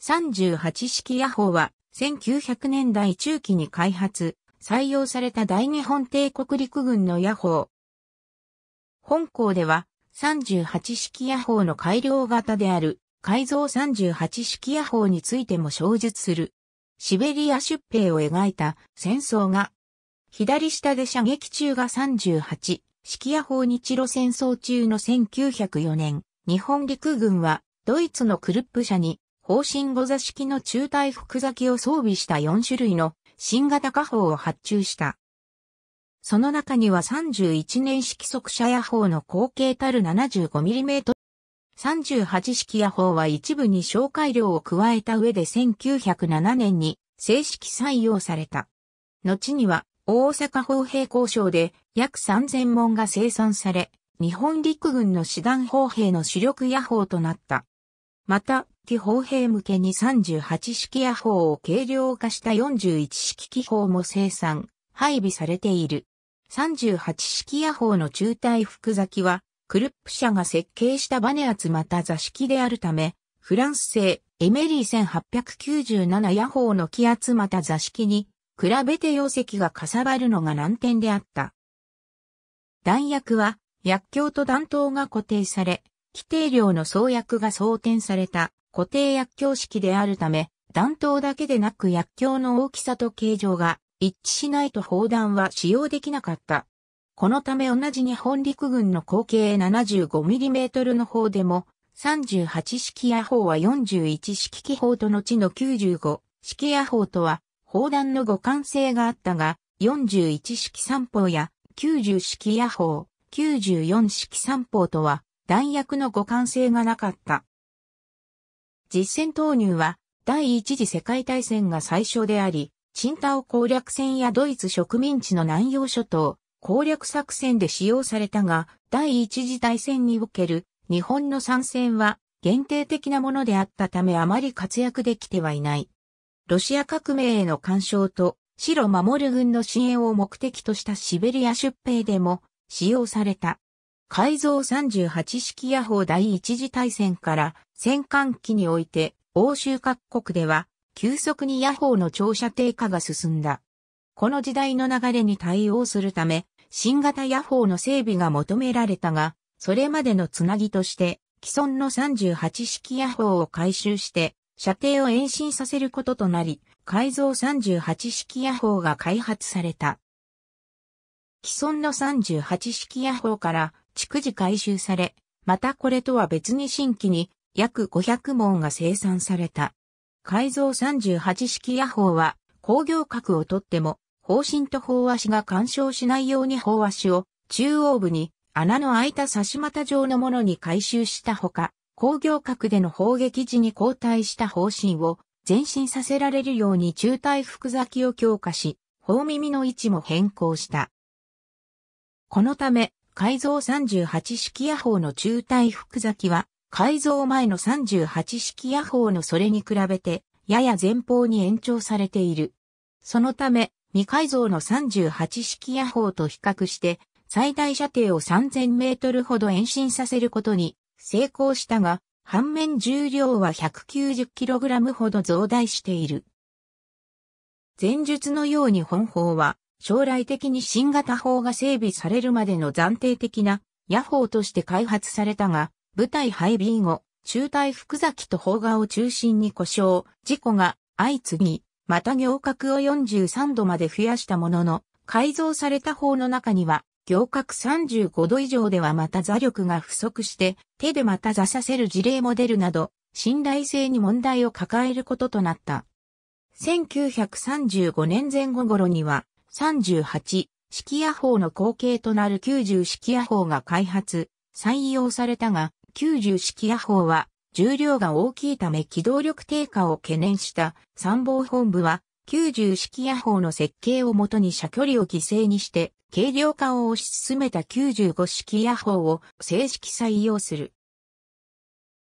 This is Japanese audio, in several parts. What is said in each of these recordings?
38式野砲は1900年代中期に開発、採用された大日本帝国陸軍の野砲。本校では38式野砲の改良型である改造38式野砲についても小述する。シベリア出兵を描いた戦争が、左下で射撃中が38式野砲日露戦争中の1904年、日本陸軍はドイツのクルップ社に方針5座式の中隊複座機を装備した4種類の新型火砲を発注した。その中には31年式速射野砲の後継たる 75mm 38式野砲は一部に小改良を加えた上で1907年に正式採用された。後には大阪砲兵交渉で約3000門が生産され、日本陸軍の師団砲兵の主力野砲となった。また、機砲兵向けに38式野砲を軽量化した41式機砲も生産、配備されている。38式野砲の中隊複座機は、クルップ社が設計したバネ圧また座式であるため、フランス製エメリー1897野砲の気圧また座式に、比べて容積がかさばるのが難点であった。弾薬は、薬莢と弾頭が固定され、規定量の装薬が装填された固定薬莢式であるため、弾頭だけでなく薬莢の大きさと形状が一致しないと砲弾は使用できなかった。このため同じ日本陸軍の口径 75mm の砲でも、38式野砲は41式機砲と後の95式野砲とは砲弾の互換性があったが、41式三砲や90式野砲、94式三砲とは弾薬の互換性がなかった。実戦投入は第一次世界大戦が最初であり、チンタオ攻略戦やドイツ植民地の南洋諸島攻略作戦で使用されたが、第一次大戦における日本の参戦は限定的なものであったためあまり活躍できてはいない。ロシア革命への干渉と白守る軍の支援を目的としたシベリア出兵でも使用された。改造38式野砲第一次大戦から戦艦期において欧州各国では急速に野砲の長射程化が進んだ。この時代の流れに対応するため新型野砲の整備が求められたが、それまでのつなぎとして既存の38式野砲を回収して射程を延伸させることとなり、改造38式野砲が開発された。既存の38式野砲から逐次回収され、またこれとは別に新規に約500門が生産された。改造38式野砲は工業角をとっても方針と砲足が干渉しないように砲足を中央部に穴の開いた差し股状のものに回収したほか、工業角での砲撃時に交代した方針を前進させられるように中体複座機を強化し、砲耳の位置も変更した。このため、改造38式野砲の中体複座機は、改造前の38式野砲のそれに比べて、やや前方に延長されている。そのため、未改造の38式野砲と比較して、最大射程を3000メートルほど延伸させることに成功したが、反面重量は 190kg ほど増大している。前述のように本砲は将来的に新型砲が整備されるまでの暫定的な野砲として開発されたが、部隊配備後、中隊複座機と砲画を中心に故障、事故が相次ぎ、また行角を43度まで増やしたものの、改造された砲の中には、行角35度以上ではまた座力が不足して、手でまた座させる事例も出るなど、信頼性に問題を抱えることとなった。1935年前後頃には、38式野砲の後継となる90式野砲が開発、採用されたが、90式野砲は重量が大きいため機動力低下を懸念した参謀本部は90式野砲の設計をもとに射距離を犠牲にして軽量化を推し進めた95式野砲を正式採用する。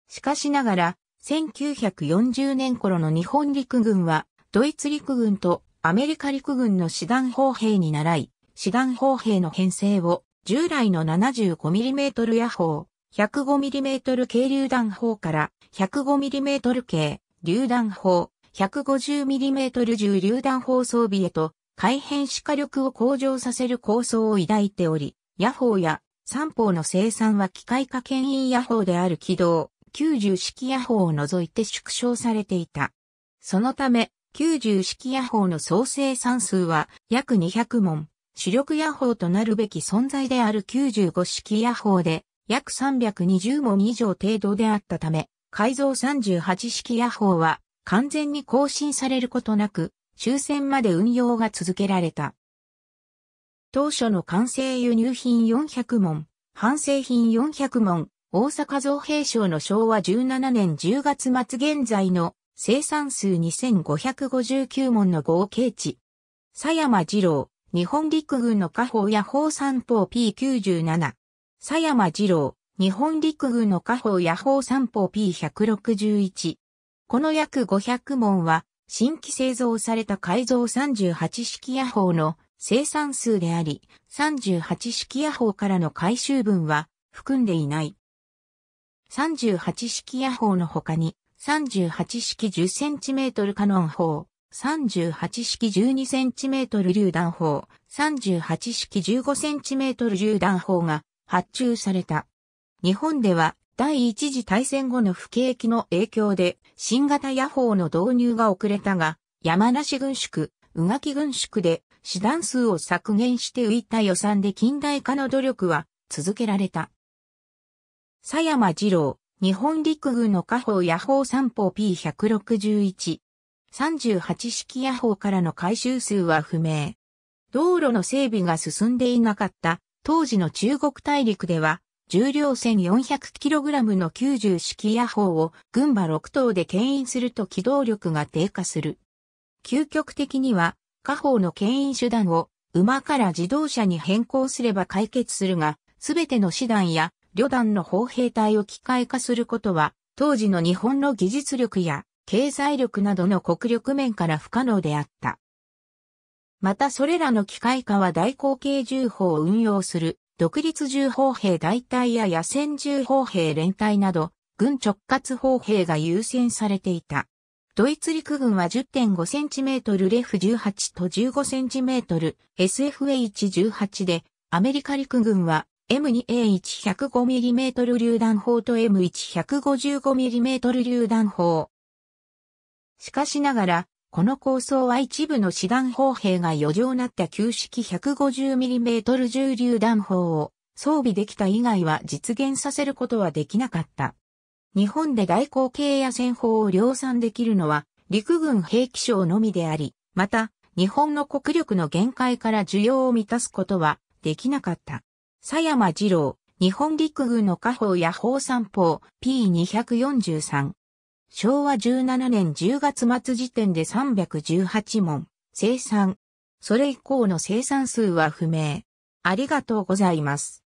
しかしながら、1940年頃の日本陸軍はドイツ陸軍とアメリカ陸軍の師団砲兵に習い、師団砲兵の編成を従来の 75mm 野砲、105mm 軽榴弾砲から 105mm 系榴弾砲、150mm 銃榴弾砲装備へと、改変視火力を向上させる構想を抱いており、ヤホーや三砲の生産は機械化牽引ヤホーである軌道、90式ヤホーを除いて縮小されていた。そのため、90式ヤホーの総生産数は約200門、主力ヤホーとなるべき存在である95式ヤホーで約320門以上程度であったため、改造38式ヤホーは完全に更新されることなく、終戦まで運用が続けられた。当初の完成輸入品400門、半製品400門、大阪造兵省の昭和17年10月末現在の生産数2559門の合計値。佐山二郎、日本陸軍の下砲野砲三砲 P97。佐山二郎、日本陸軍の下砲野砲三砲 P161。この約500門は、新規製造された改造38式野砲の生産数であり、38式野砲からの回収分は含んでいない。38式野砲の他に、38式 10cm カノン砲、38式 12cm 榴弾砲、38式 15cm 榴弾砲が発注された。日本では第一次大戦後の不景気の影響で新型野砲の導入が遅れたが、山梨軍縮、宇垣軍縮で師団数を削減して浮いた予算で近代化の努力は続けられた。佐山二郎、日本陸軍の下砲野砲三砲 P161。38式野砲からの回収数は不明。道路の整備が進んでいなかった当時の中国大陸では重量 1400kg の90式野砲を軍馬6頭で牽引すると機動力が低下する。究極的には下砲の牽引手段を馬から自動車に変更すれば解決するが、すべての師団や旅団の砲兵隊を機械化することは、当時の日本の技術力や経済力などの国力面から不可能であった。またそれらの機械化は大口径銃砲を運用する独立銃砲兵大隊や野戦銃砲兵連隊など、軍直轄砲兵が優先されていた。ドイツ陸軍は 10.5cm レフ18と 15cm SFH18 で、アメリカ陸軍は M2A105mm 榴弾砲と M1-155mm 榴弾砲。しかしながら、この構想は一部の師団砲兵が余剰なった旧式 150mm 重榴弾砲を装備できた以外は実現させることはできなかった。日本で大口径や戦砲を量産できるのは陸軍兵器省のみであり、また日本の国力の限界から需要を満たすことはできなかった。佐山二郎、日本陸軍の下砲や砲三砲 P243。昭和17年10月末時点で318問、生産。それ以降の生産数は不明。ありがとうございます。